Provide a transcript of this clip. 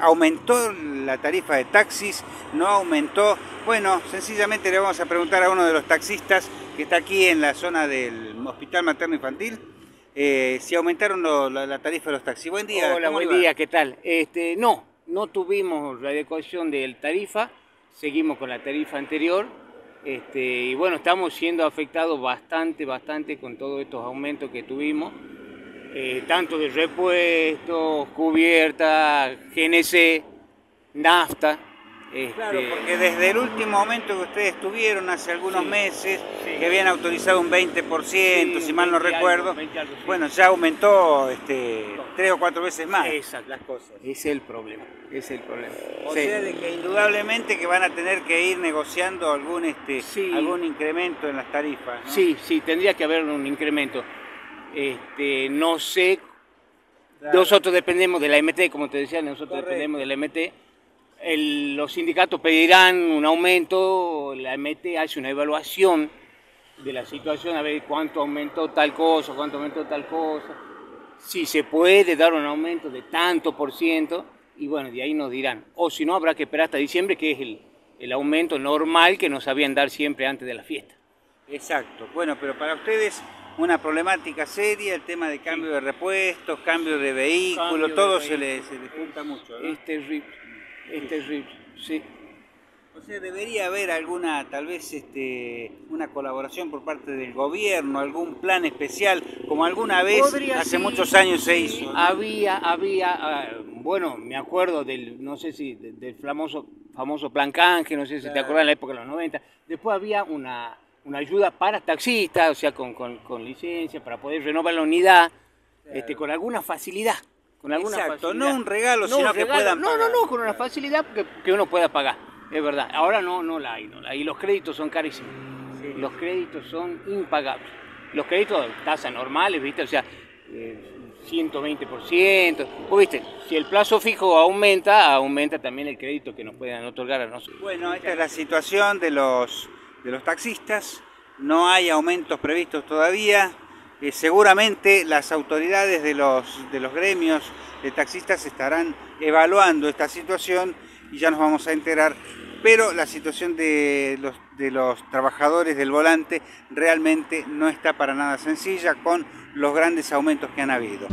¿Aumentó la tarifa de taxis? ¿No aumentó? Bueno, sencillamente le vamos a preguntar a uno de los taxistas que está aquí en la zona del Hospital Materno Infantil eh, si aumentaron la, tarifa de los taxis. Buen día. Hola, buen día, ¿qué tal? Este, no, no tuvimos la adecuación del tarifa, seguimos con la tarifa anterior. Este, y bueno, estamos siendo afectados bastante, bastante con todos estos aumentos que tuvimos. Eh, tanto de repuestos, cubierta, GNC, nafta. Claro, este, porque desde el último momento que ustedes tuvieron hace algunos meses, que habían autorizado un 20%, si mal no recuerdo, bueno, ya aumentó este, tres o cuatro veces más las cosas. Es el problema, es el problema. O sea, de que indudablemente que van a tener que ir negociando algún, este, algún incremento en las tarifas. Sí, sí, tendría que haber un incremento. Este, no sé, nosotros dependemos de la MT, como te decía, nosotros dependemos de la MT. los sindicatos pedirán un aumento, la MT hace una evaluación de la situación, a ver cuánto aumentó tal cosa, cuánto aumentó tal cosa, si se puede dar un aumento de tanto por ciento, y bueno, de ahí nos dirán. O si no, habrá que esperar hasta diciembre, que es el, el aumento normal que nos sabían dar siempre antes de la fiesta. Exacto. Bueno, pero para ustedes una problemática seria, el tema de cambio de repuestos, cambio de vehículos, todo se, le, se junta mucho. ¿no? Es terrible, es terrible, sí. O sea, debería haber alguna, tal vez, este, una colaboración por parte del gobierno, algún plan especial, como alguna vez hace muchos años se hizo. Había, había, ah, bueno, me acuerdo del, no sé si, del famoso, famoso plan Canje, no sé si te acuerdas en la época de los 90. Después había una una ayuda para taxistas, o sea, con, con, licencia, para poder renovar la unidad, este, con alguna facilidad. Con alguna Exacto, no un regalo, sino que puedan No, no, no, con una facilidad que, que, uno pueda pagar, es verdad. Ahora no, no la hay, no la hay. Y los créditos son carísimos. Los créditos son impagables. Los créditos, tasas normales, ¿viste? O sea, eh, 120%. O viste, si el plazo fijo aumenta, aumenta también el crédito que nos puedan otorgar a nosotros. Bueno, esta es la situación de los de los taxistas, no hay aumentos previstos todavía, eh, seguramente las autoridades de los, de los gremios de taxistas estarán evaluando esta situación y ya nos vamos a enterar, pero la situación de los, de los trabajadores del volante realmente no está para nada sencilla con los grandes aumentos que han habido.